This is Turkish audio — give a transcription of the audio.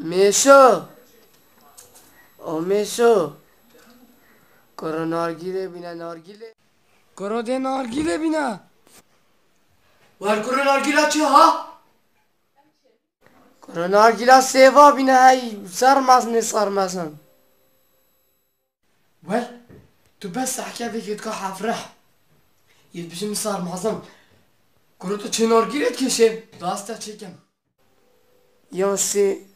Meşo. O Meşo. Kara nargile bina nargile. Kara de nargile bina. Var kara nargile açı ha. Kara nargile seva bina hay. Sarmaz ne sarmasın. Ver. Tu bas ahkâ ve gitka hafrah. Yetmişim sarmazım. Kurutu çinorgil etkeşim. Dasta çekim. Yansı